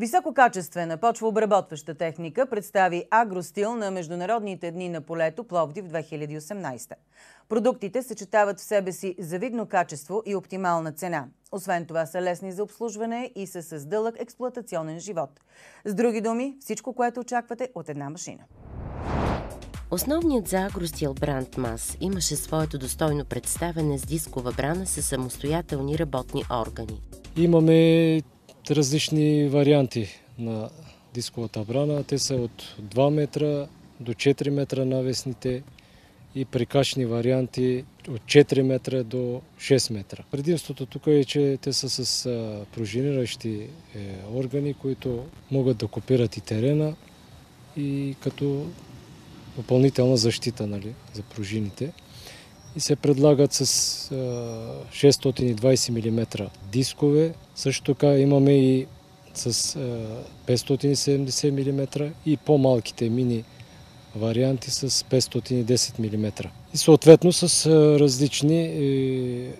Висококачествена почвообработваща техника представи Агростил на Международните дни на полето Пловдив 2018. Продуктите съчетават в себе си завидно качество и оптимална цена. Освен това са лесни за обслужване и са с дълъг експлуатационен живот. С други думи, всичко, което очаквате от една машина. Основният за Агростил бранд МАС имаше своето достойно представене с дискова брана с самостоятелни работни органи. Имаме различни варианти на дисковата брана. Те са от 2 метра до 4 метра навесните и прикачни варианти от 4 метра до 6 метра. Предимството тук е, че те са с пружиниращи е, органи, които могат да копират и терена и като допълнителна защита нали, за пружините и се предлагат с 620 мм дискове. Също така имаме и с 570 мм и по-малките мини варианти с 510 мм. И съответно с различни е,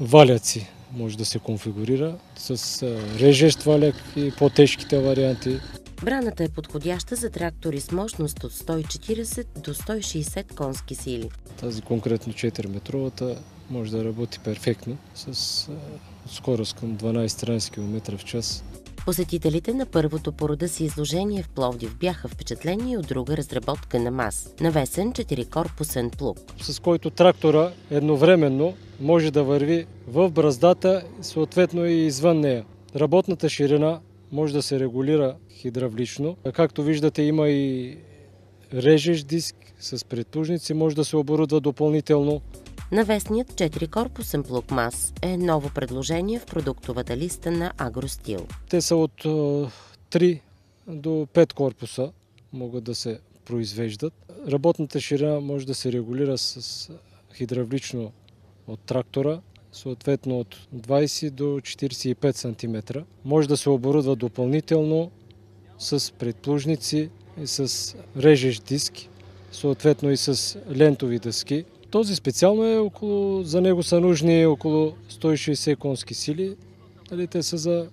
валяци може да се конфигурира с режещ валяк и по-тежките варианти. Браната е подходяща за трактори с мощност от 140 до 160 конски сили. Тази конкретно 4-метровата може да работи перфектно с скорост към 12-13 км в час. Посетителите на първото порода си изложение в Пловдив бяха впечатлени от друга разработка на МАС – навесен 4-корпусен плуг. С който трактора едновременно може да върви в браздата, съответно и извън нея. Работната ширина може да се регулира хидравлично. Както виждате има и режещ диск с предпужници, може да се оборудва допълнително. Навестният 4-корпусен плуг МАС е ново предложение в продуктовата листа на Агростил. Те са от 3 до 5 корпуса могат да се произвеждат. Работната ширина може да се регулира с хидравлично от трактора съответно от 20 до 45 см. Може да се оборудва допълнително с предплужници и с режещ диск, съответно и с лентови дъски. Този специално е около, за него са нужни около 160 конски сили. Дали, те са за,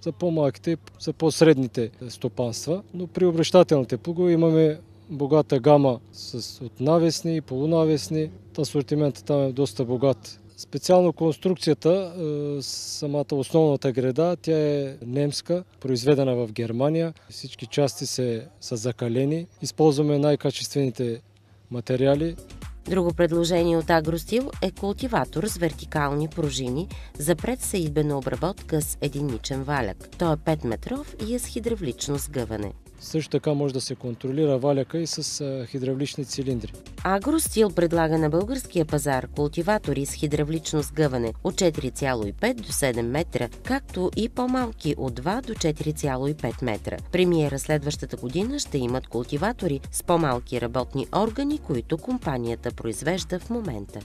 за по-малките, за по-средните стопанства, но при обращателните плугове имаме богата гама с от навесни и полунавесни. Асортиментът там е доста богат. Специално конструкцията, е, самата основната града, тя е немска, произведена в Германия. Всички части са закалени. Използваме най-качествените материали. Друго предложение от Агростил е култиватор с вертикални пружини за предсъидбена обработка с единичен валяк. Той е 5 метров и е с хидравлично сгъване. Също така може да се контролира валяка и с хидравлични цилиндри. Агростил предлага на българския пазар култиватори с хидравлично сгъване от 4,5 до 7 метра, както и по-малки от 2 до 4,5 метра. Премиера следващата година ще имат култиватори с по-малки работни органи, които компанията произвежда в момента.